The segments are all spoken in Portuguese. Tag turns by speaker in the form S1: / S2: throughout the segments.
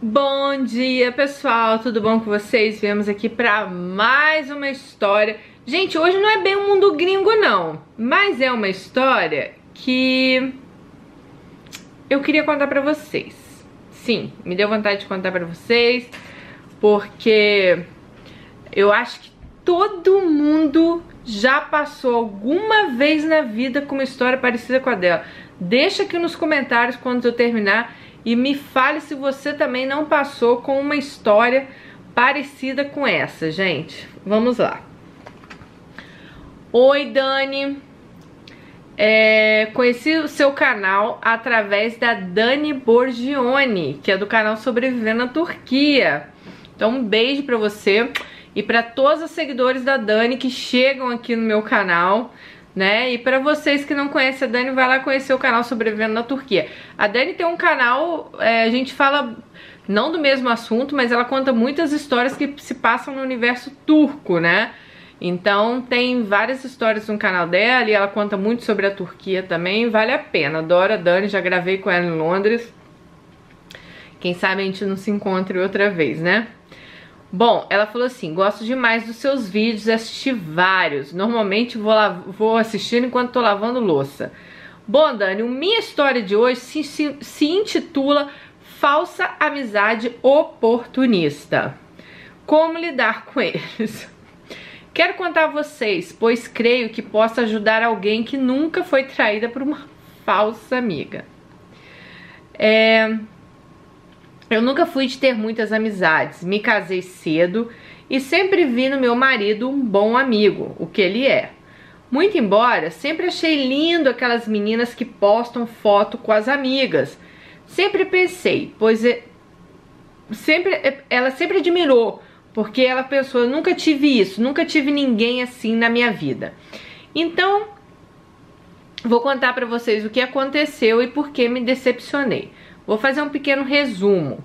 S1: Bom dia pessoal, tudo bom com vocês? Viemos aqui para mais uma história. Gente, hoje não é bem um mundo gringo não Mas é uma história que eu queria contar pra vocês Sim, me deu vontade de contar pra vocês Porque eu acho que todo mundo já passou alguma vez na vida com uma história parecida com a dela Deixa aqui nos comentários quando eu terminar e me fale se você também não passou com uma história parecida com essa, gente. Vamos lá. Oi, Dani. É, conheci o seu canal através da Dani Borgione, que é do canal Sobrevivendo na Turquia. Então, um beijo pra você e para todos os seguidores da Dani que chegam aqui no meu canal né? E para vocês que não conhecem a Dani, vai lá conhecer o canal Sobrevivendo na Turquia. A Dani tem um canal, é, a gente fala não do mesmo assunto, mas ela conta muitas histórias que se passam no universo turco, né? Então tem várias histórias no canal dela e ela conta muito sobre a Turquia também, vale a pena. Adoro a Dani, já gravei com ela em Londres. Quem sabe a gente não se encontre outra vez, né? Bom, ela falou assim, gosto demais dos seus vídeos, assisti vários. Normalmente vou, vou assistir enquanto tô lavando louça. Bom, Dani, minha história de hoje se, se, se intitula Falsa Amizade Oportunista. Como lidar com eles? Quero contar a vocês, pois creio que possa ajudar alguém que nunca foi traída por uma falsa amiga. É... Eu nunca fui de ter muitas amizades, me casei cedo e sempre vi no meu marido um bom amigo, o que ele é. Muito embora, sempre achei lindo aquelas meninas que postam foto com as amigas. Sempre pensei, pois é, sempre, é, ela sempre admirou, porque ela pensou, eu nunca tive isso, nunca tive ninguém assim na minha vida. Então, vou contar para vocês o que aconteceu e por que me decepcionei. Vou fazer um pequeno resumo.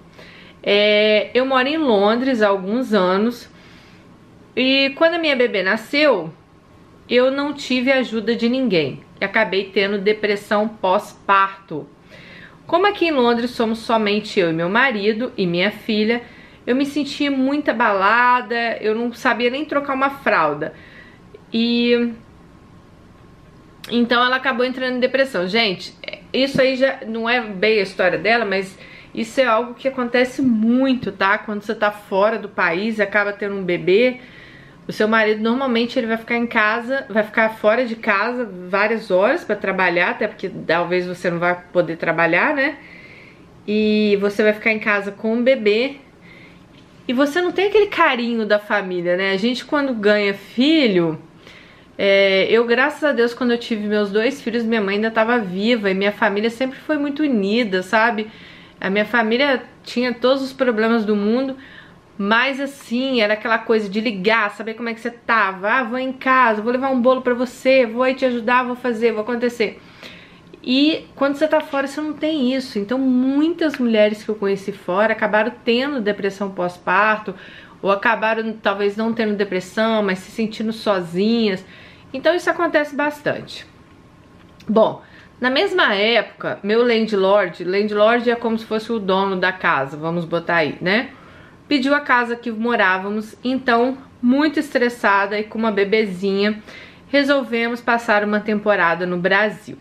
S1: É, eu moro em Londres há alguns anos e quando a minha bebê nasceu, eu não tive ajuda de ninguém e acabei tendo depressão pós-parto. Como aqui em Londres somos somente eu e meu marido e minha filha, eu me sentia muito abalada, eu não sabia nem trocar uma fralda. E então ela acabou entrando em depressão. Gente, isso aí já não é bem a história dela, mas isso é algo que acontece muito, tá? Quando você tá fora do país acaba tendo um bebê, o seu marido normalmente ele vai ficar em casa, vai ficar fora de casa várias horas para trabalhar, até porque talvez você não vai poder trabalhar, né? E você vai ficar em casa com o bebê. E você não tem aquele carinho da família, né? A gente quando ganha filho, é, eu, graças a Deus, quando eu tive meus dois filhos, minha mãe ainda estava viva e minha família sempre foi muito unida, sabe? A minha família tinha todos os problemas do mundo, mas assim, era aquela coisa de ligar, saber como é que você tava. Ah, vou em casa, vou levar um bolo para você, vou aí te ajudar, vou fazer, vou acontecer. E quando você tá fora, você não tem isso. Então, muitas mulheres que eu conheci fora acabaram tendo depressão pós-parto, ou acabaram talvez não tendo depressão, mas se sentindo sozinhas. Então isso acontece bastante. Bom, na mesma época, meu landlord, landlord é como se fosse o dono da casa, vamos botar aí, né? Pediu a casa que morávamos, então, muito estressada e com uma bebezinha, resolvemos passar uma temporada no Brasil.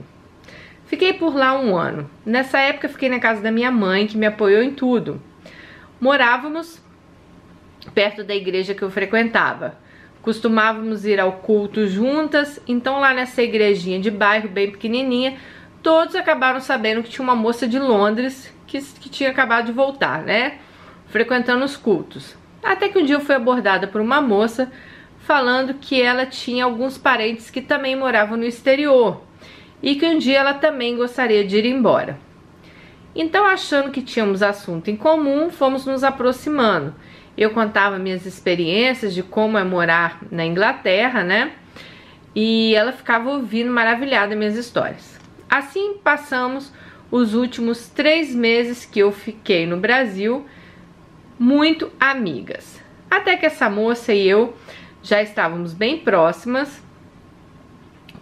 S1: Fiquei por lá um ano. Nessa época fiquei na casa da minha mãe, que me apoiou em tudo. Morávamos perto da igreja que eu frequentava. Costumávamos ir ao culto juntas, então lá nessa igrejinha de bairro bem pequenininha, todos acabaram sabendo que tinha uma moça de Londres que, que tinha acabado de voltar, né? Frequentando os cultos. Até que um dia eu fui abordada por uma moça falando que ela tinha alguns parentes que também moravam no exterior e que um dia ela também gostaria de ir embora. Então, achando que tínhamos assunto em comum, fomos nos aproximando eu contava minhas experiências de como é morar na Inglaterra, né? E ela ficava ouvindo maravilhada minhas histórias. Assim passamos os últimos três meses que eu fiquei no Brasil, muito amigas. Até que essa moça e eu já estávamos bem próximas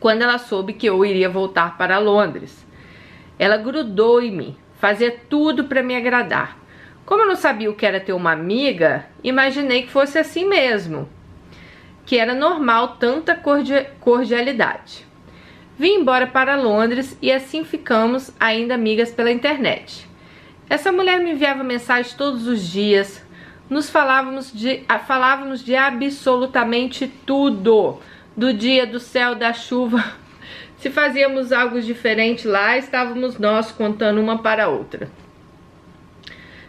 S1: quando ela soube que eu iria voltar para Londres. Ela grudou em mim, fazia tudo para me agradar. Como eu não sabia o que era ter uma amiga, imaginei que fosse assim mesmo, que era normal tanta cordialidade. Vim embora para Londres e assim ficamos ainda amigas pela internet. Essa mulher me enviava mensagens todos os dias, nos falávamos de, falávamos de absolutamente tudo, do dia, do céu, da chuva. Se fazíamos algo diferente lá, estávamos nós contando uma para a outra.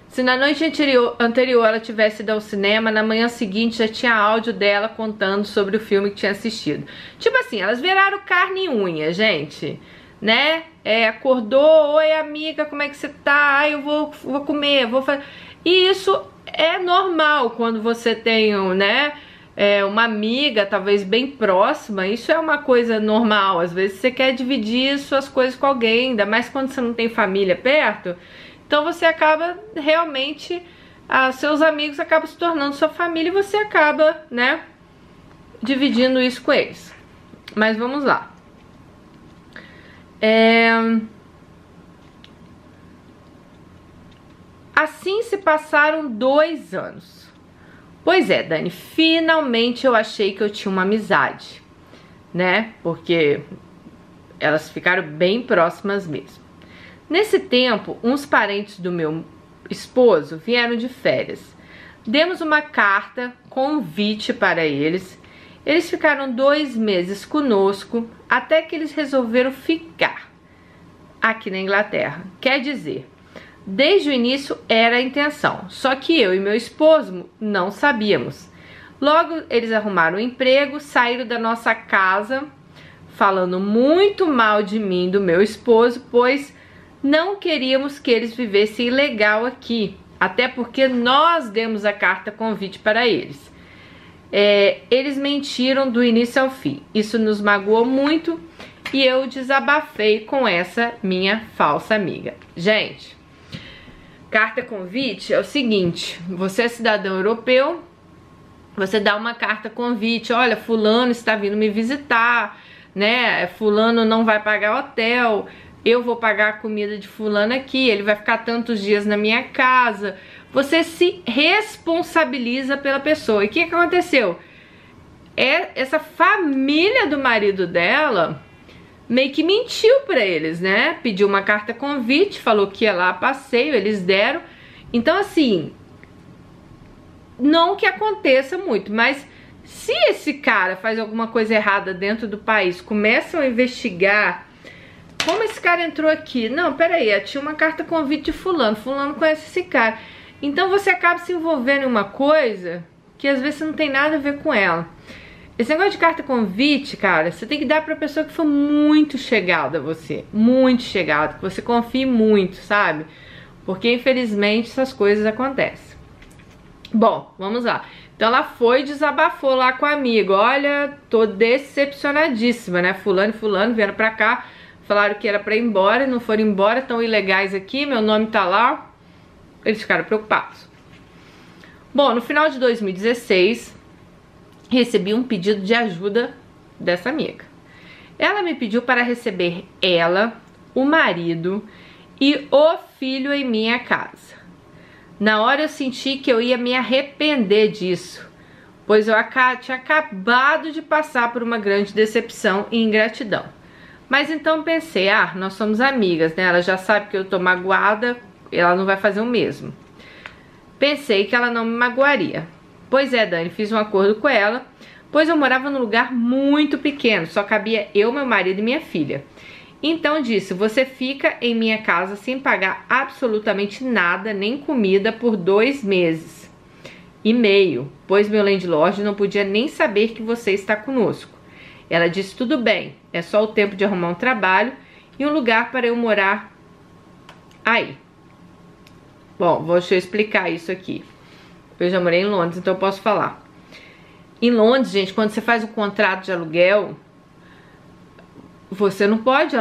S1: Se na noite anterior, ela tivesse ido ao cinema, na manhã seguinte já tinha áudio dela contando sobre o filme que tinha assistido. Tipo assim, elas viraram carne e unha, gente. Né? É, acordou, oi amiga, como é que você tá? Ai, eu vou, vou comer, vou fazer. E isso é normal quando você tem, né? É, uma amiga, talvez bem próxima, isso é uma coisa normal. Às vezes você quer dividir suas coisas com alguém, ainda mais quando você não tem família perto. Então você acaba realmente, ah, seus amigos acabam se tornando sua família e você acaba, né, dividindo isso com eles. Mas vamos lá. É... Assim se passaram dois anos. Pois é, Dani, finalmente eu achei que eu tinha uma amizade, né? Porque elas ficaram bem próximas mesmo. Nesse tempo, uns parentes do meu esposo vieram de férias. Demos uma carta convite para eles. Eles ficaram dois meses conosco até que eles resolveram ficar aqui na Inglaterra. Quer dizer, desde o início era a intenção, só que eu e meu esposo não sabíamos. Logo eles arrumaram um emprego, saíram da nossa casa falando muito mal de mim, do meu esposo, pois não queríamos que eles vivessem ilegal aqui, até porque nós demos a carta convite para eles. É, eles mentiram do início ao fim. Isso nos magoou muito e eu desabafei com essa minha falsa amiga. Gente, carta convite é o seguinte: você é cidadão europeu, você dá uma carta convite, olha, fulano está vindo me visitar, né? Fulano não vai pagar hotel, eu vou pagar a comida de fulano aqui, ele vai ficar tantos dias na minha casa. Você se responsabiliza pela pessoa. E o que, aconteceu? É essa família do marido dela meio que mentiu para eles, né? Pediu uma carta convite, falou que ia lá a passeio, eles deram. Então assim, não que aconteça muito, mas se esse cara faz alguma coisa errada dentro do país, começam a investigar como esse cara entrou aqui? Não, peraí, tinha uma carta convite de fulano, fulano conhece esse cara. Então você acaba se envolvendo em uma coisa que às vezes não tem nada a ver com ela. Esse negócio de carta convite, cara, você tem que dar pra pessoa que for muito chegada a você. Muito chegada, que você confie muito, sabe? Porque infelizmente essas coisas acontecem. Bom, vamos lá. Então ela foi e desabafou lá com o amigo. Olha, tô decepcionadíssima, né? Fulano e fulano vieram pra cá falaram que era para ir embora, não foram embora, estão ilegais aqui, meu nome tá lá. Eles ficaram preocupados. Bom, no final de 2016, recebi um pedido de ajuda dessa amiga. Ela me pediu para receber ela, o marido e o filho em minha casa. Na hora eu senti que eu ia me arrepender disso, pois eu tinha acabado de passar por uma grande decepção e ingratidão. Mas então pensei, ah, nós somos amigas, né? Ela já sabe que eu tô magoada, ela não vai fazer o mesmo. Pensei que ela não me magoaria. Pois é, Dani, fiz um acordo com ela, pois eu morava num lugar muito pequeno, só cabia eu, meu marido e minha filha. Então disse: Você fica em minha casa sem pagar absolutamente nada, nem comida, por dois meses e meio, pois meu landlord não podia nem saber que você está conosco. Ela disse: Tudo bem, é só o tempo de arrumar um trabalho e um lugar para eu morar aí. Bom, vou eu explicar isso aqui. Eu já morei em Londres, então eu posso falar. Em Londres, gente, quando você faz um contrato de aluguel, você não pode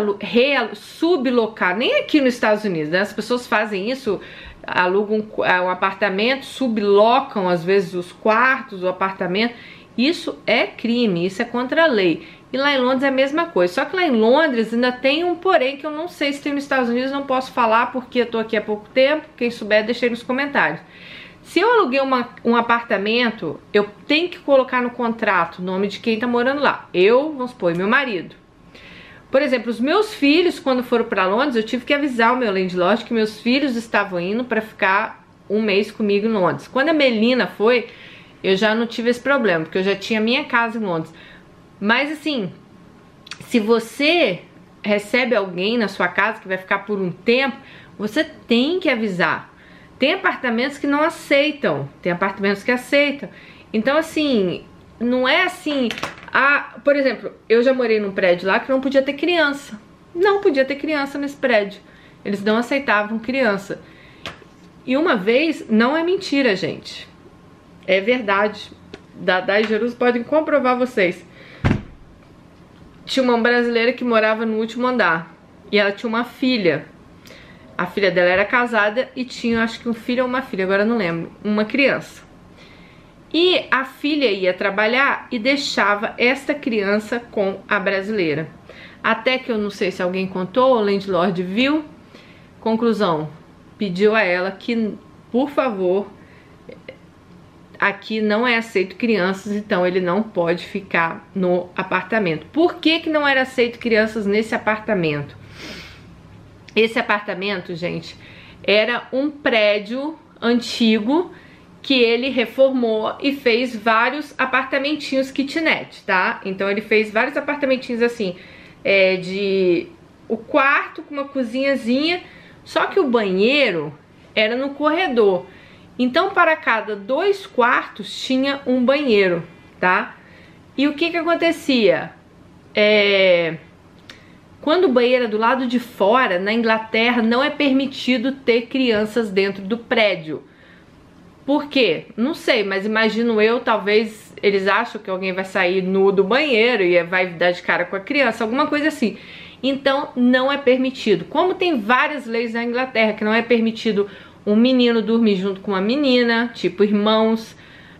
S1: sublocar, nem aqui nos Estados Unidos, né? As pessoas fazem isso alugam um, um apartamento, sublocam às vezes os quartos, o apartamento. Isso é crime, isso é contra a lei. E lá em Londres é a mesma coisa. Só que lá em Londres ainda tem um porém que eu não sei se tem nos Estados Unidos, não posso falar porque eu tô aqui há pouco tempo. Quem souber, deixei nos comentários. Se eu aluguei uma, um apartamento, eu tenho que colocar no contrato o nome de quem tá morando lá. Eu, vamos supor, meu marido. Por exemplo, os meus filhos, quando foram para Londres, eu tive que avisar o meu landlord que meus filhos estavam indo para ficar um mês comigo em Londres. Quando a Melina foi, eu já não tive esse problema, porque eu já tinha minha casa em Londres. Mas assim, se você recebe alguém na sua casa que vai ficar por um tempo, você tem que avisar. Tem apartamentos que não aceitam, tem apartamentos que aceitam. Então, assim, não é assim. Ah, por exemplo, eu já morei num prédio lá que não podia ter criança. Não podia ter criança nesse prédio. Eles não aceitavam criança. E uma vez, não é mentira, gente. É verdade. Dada e Jerusalém podem comprovar vocês tinha uma brasileira que morava no último andar. E ela tinha uma filha. A filha dela era casada e tinha, acho que um filho ou uma filha, agora não lembro, uma criança. E a filha ia trabalhar e deixava esta criança com a brasileira. Até que eu não sei se alguém contou, o landlord viu. Conclusão, pediu a ela que, por favor, aqui não é aceito crianças, então ele não pode ficar no apartamento. Por que, que não era aceito crianças nesse apartamento? Esse apartamento, gente, era um prédio antigo que ele reformou e fez vários apartamentinhos kitnet, tá? Então ele fez vários apartamentinhos assim, é, de o quarto com uma cozinhazinha, só que o banheiro era no corredor. Então, para cada dois quartos tinha um banheiro, tá? E o que que acontecia? É... Quando o banheiro é do lado de fora, na Inglaterra, não é permitido ter crianças dentro do prédio. Por quê? Não sei, mas imagino eu, talvez eles acham que alguém vai sair nu do banheiro e vai dar de cara com a criança, alguma coisa assim. Então, não é permitido. Como tem várias leis na Inglaterra que não é permitido um menino dormir junto com uma menina, tipo irmãos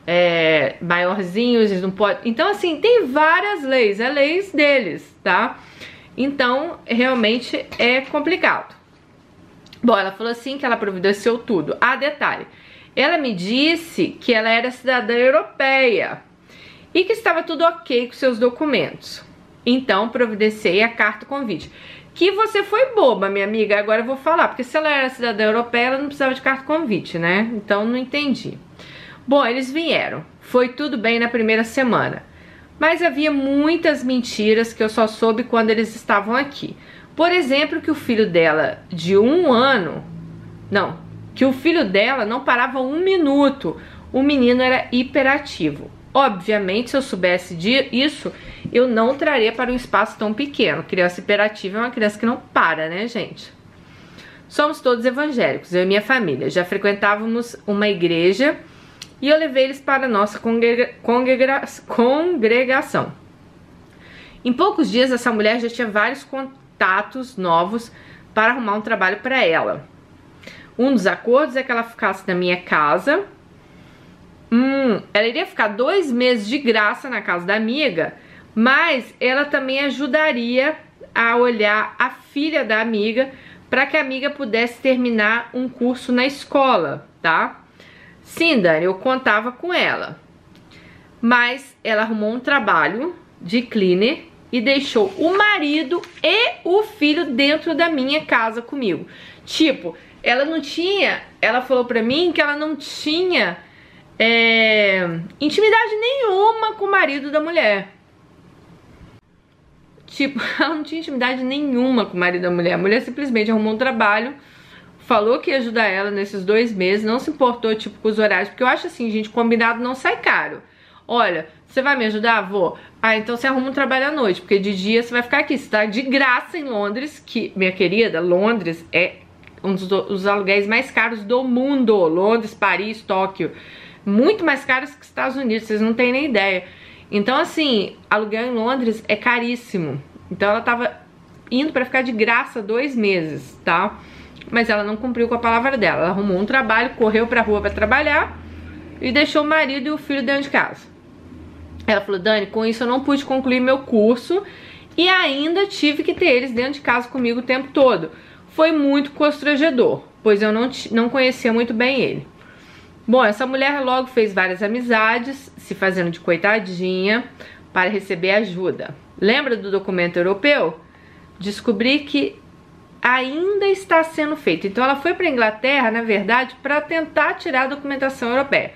S1: é, maiorzinhos, eles não podem. Então, assim, tem várias leis, é leis deles, tá? Então, realmente é complicado. Bom, ela falou assim que ela providenciou tudo. Ah, detalhe. Ela me disse que ela era cidadã europeia e que estava tudo ok com seus documentos. Então, providenciei a carta convite que você foi boba, minha amiga. Agora eu vou falar, porque se ela era cidadã europeia, ela não precisava de carta convite, né? Então não entendi. Bom, eles vieram. Foi tudo bem na primeira semana. Mas havia muitas mentiras que eu só soube quando eles estavam aqui. Por exemplo, que o filho dela, de um ano, não, que o filho dela não parava um minuto. O menino era hiperativo. Obviamente, se eu soubesse disso, eu não traria para um espaço tão pequeno. Criança hiperativa é uma criança que não para, né, gente? Somos todos evangélicos, eu e minha família. Já frequentávamos uma igreja e eu levei eles para nossa congrega congrega congregação. Em poucos dias, essa mulher já tinha vários contatos novos para arrumar um trabalho para ela. Um dos acordos é que ela ficasse na minha casa Hum, ela iria ficar dois meses de graça na casa da amiga, mas ela também ajudaria a olhar a filha da amiga para que a amiga pudesse terminar um curso na escola, tá? Sim, Dani, eu contava com ela. Mas ela arrumou um trabalho de cleaner e deixou o marido e o filho dentro da minha casa comigo. Tipo, ela não tinha, ela falou pra mim que ela não tinha é, intimidade nenhuma com o marido da mulher. Tipo, ela não tinha intimidade nenhuma com o marido da mulher. A mulher simplesmente arrumou um trabalho, falou que ia ajudar ela nesses dois meses, não se importou, tipo, com os horários. Porque eu acho assim, gente, combinado não sai caro. Olha, você vai me ajudar? Vou. Ah, então você arruma um trabalho à noite, porque de dia você vai ficar aqui. Você tá de graça em Londres, que, minha querida, Londres é um dos, aluguéis mais caros do mundo. Londres, Paris, Tóquio muito mais caros que Estados Unidos, vocês não têm nem ideia. Então, assim, aluguel em Londres é caríssimo. Então ela tava indo para ficar de graça dois meses, tá? Mas ela não cumpriu com a palavra dela. Ela arrumou um trabalho, correu pra rua para trabalhar e deixou o marido e o filho dentro de casa. Ela falou: Dani, com isso eu não pude concluir meu curso e ainda tive que ter eles dentro de casa comigo o tempo todo. Foi muito constrangedor, pois eu não, não conhecia muito bem ele. Bom, essa mulher logo fez várias amizades, se fazendo de coitadinha para receber ajuda. Lembra do documento europeu? Descobri que ainda está sendo feito. Então ela foi para Inglaterra, na verdade, para tentar tirar a documentação europeia.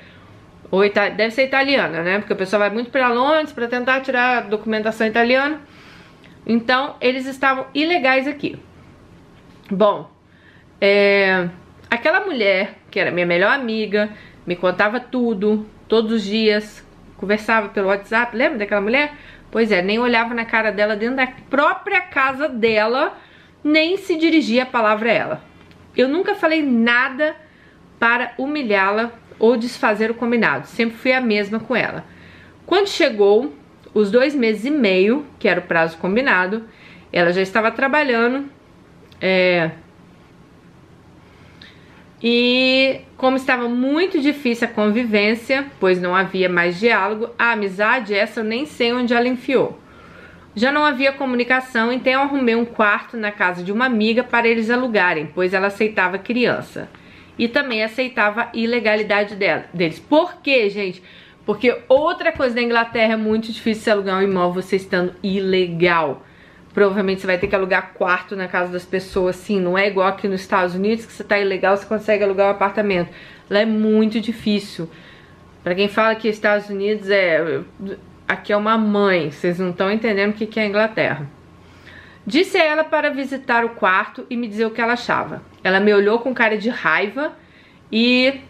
S1: Ou deve ser italiana, né? Porque o pessoal vai muito para Londres para tentar tirar a documentação italiana. Então, eles estavam ilegais aqui. Bom, é, aquela mulher, que era minha melhor amiga, me contava tudo, todos os dias, conversava pelo WhatsApp, lembra daquela mulher? Pois é, nem olhava na cara dela dentro da própria casa dela, nem se dirigia a palavra a ela. Eu nunca falei nada para humilhá-la ou desfazer o combinado, sempre fui a mesma com ela. Quando chegou os dois meses e meio, que era o prazo combinado, ela já estava trabalhando, é, e como estava muito difícil a convivência, pois não havia mais diálogo, a amizade essa eu nem sei onde ela enfiou. Já não havia comunicação, então arrumei um quarto na casa de uma amiga para eles alugarem, pois ela aceitava criança. E também aceitava a ilegalidade dela, deles. Por quê, gente? Porque outra coisa da Inglaterra é muito difícil alugar um imóvel você estando ilegal. Provavelmente você vai ter que alugar quarto na casa das pessoas, sim. Não é igual aqui nos Estados Unidos que você tá ilegal, você consegue alugar um apartamento. Lá é muito difícil. Pra quem fala que Estados Unidos é... Aqui é uma mãe, vocês não estão entendendo o que é a Inglaterra. Disse a ela para visitar o quarto e me dizer o que ela achava. Ela me olhou com cara de raiva e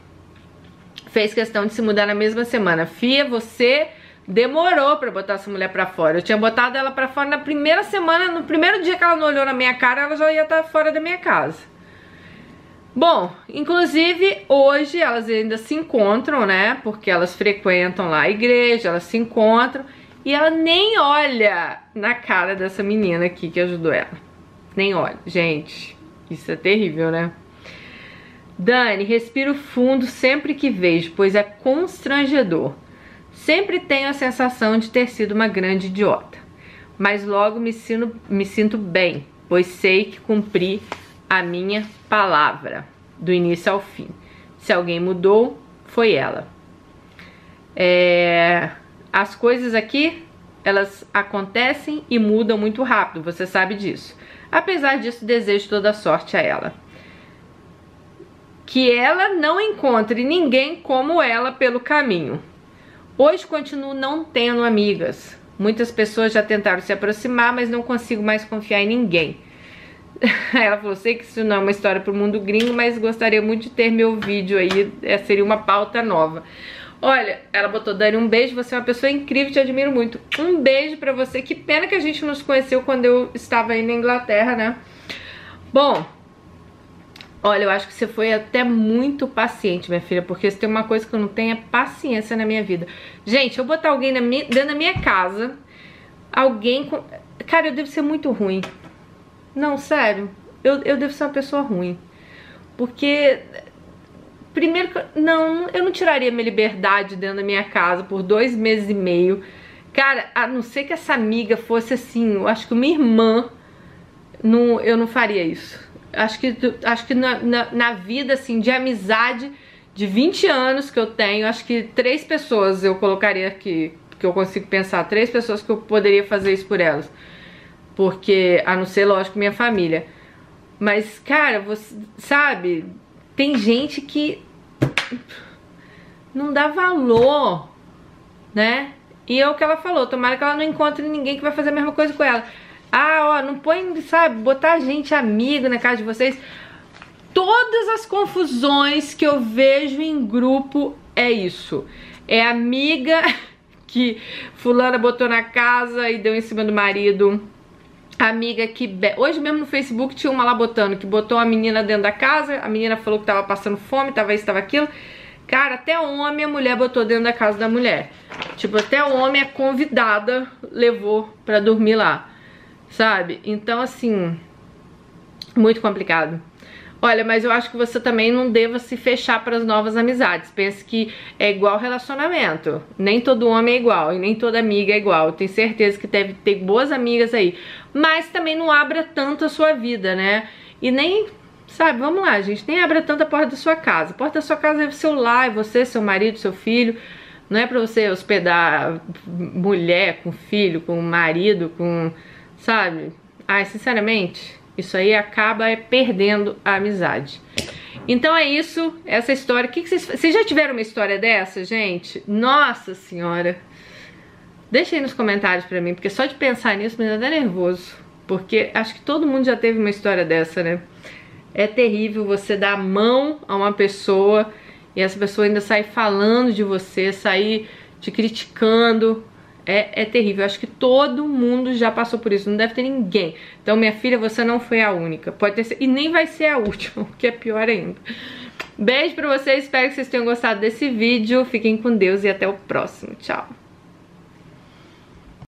S1: fez questão de se mudar na mesma semana. Fia, você Demorou pra botar essa mulher pra fora. Eu tinha botado ela pra fora na primeira semana, no primeiro dia que ela não olhou na minha cara, ela já ia estar tá fora da minha casa. Bom, inclusive hoje elas ainda se encontram, né? Porque elas frequentam lá a igreja, elas se encontram. E ela nem olha na cara dessa menina aqui que ajudou ela. Nem olha. Gente, isso é terrível, né? Dani, respiro fundo sempre que vejo, pois é constrangedor. Sempre tenho a sensação de ter sido uma grande idiota, mas logo me sinto, me sinto bem, pois sei que cumpri a minha palavra, do início ao fim. Se alguém mudou, foi ela. É, as coisas aqui, elas acontecem e mudam muito rápido, você sabe disso. Apesar disso, desejo toda sorte a ela. Que ela não encontre ninguém como ela pelo caminho Hoje continuo não tendo amigas. Muitas pessoas já tentaram se aproximar, mas não consigo mais confiar em ninguém. Ela falou, sei que isso não é uma história pro mundo gringo, mas gostaria muito de ter meu vídeo aí, é, seria uma pauta nova. Olha, ela botou, Dani, um beijo, você é uma pessoa incrível, te admiro muito. Um beijo pra você, que pena que a gente nos conheceu quando eu estava aí na Inglaterra, né? Bom, Olha, eu acho que você foi até muito paciente, minha filha, porque se tem uma coisa que eu não tenho é paciência na minha vida. Gente, eu botar alguém minha, dentro da minha casa, alguém com... Cara, eu devo ser muito ruim. Não, sério, eu, eu devo ser uma pessoa ruim. Porque, primeiro, não, eu não tiraria minha liberdade dentro da minha casa por dois meses e meio. Cara, a não ser que essa amiga fosse assim, eu acho que minha irmã, não, eu não faria isso acho que, acho que na, na, na, vida, assim, de amizade de 20 anos que eu tenho, acho que três pessoas eu colocaria aqui, que eu consigo pensar, três pessoas que eu poderia fazer isso por elas. Porque, a não ser, lógico, minha família. Mas, cara, você sabe, tem gente que não dá valor, né? E é o que ela falou, tomara que ela não encontre ninguém que vai fazer a mesma coisa com ela. Ah, ó, não põe, sabe, botar gente amigo na casa de vocês. Todas as confusões que eu vejo em grupo é isso. É amiga que fulana botou na casa e deu em cima do marido. Amiga que... Be... Hoje mesmo no Facebook tinha uma lá botando, que botou a menina dentro da casa, a menina falou que tava passando fome, tava isso, tava aquilo. Cara, até homem a mulher botou dentro da casa da mulher. Tipo, até homem a convidada levou pra dormir lá sabe? Então, assim, muito complicado. Olha, mas eu acho que você também não deva se fechar para as novas amizades. Pense que é igual relacionamento. Nem todo homem é igual e nem toda amiga é igual. Eu tenho certeza que deve ter boas amigas aí. Mas também não abra tanto a sua vida, né? E nem Sabe, vamos lá, gente, nem abra tanto a porta da sua casa. A porta da sua casa é o seu lar, é você, seu marido, seu filho. Não é pra você hospedar mulher com filho, com marido, com. Sabe? Ai, sinceramente, isso aí acaba é perdendo a amizade. Então é isso, essa história. Que que vocês, vocês já tiveram uma história dessa, gente? Nossa senhora! Deixa aí nos comentários pra mim, porque só de pensar nisso me dá até nervoso. Porque acho que todo mundo já teve uma história dessa, né? É terrível você dar a mão a uma pessoa e essa pessoa ainda sair falando de você, sair te criticando. É, é terrível. Acho que todo mundo já passou por isso. Não deve ter ninguém. Então, minha filha, você não foi a única. Pode ter E nem vai ser a última, o que é pior ainda. Beijo pra vocês. Espero que vocês tenham gostado desse vídeo. Fiquem com Deus e até o próximo. Tchau.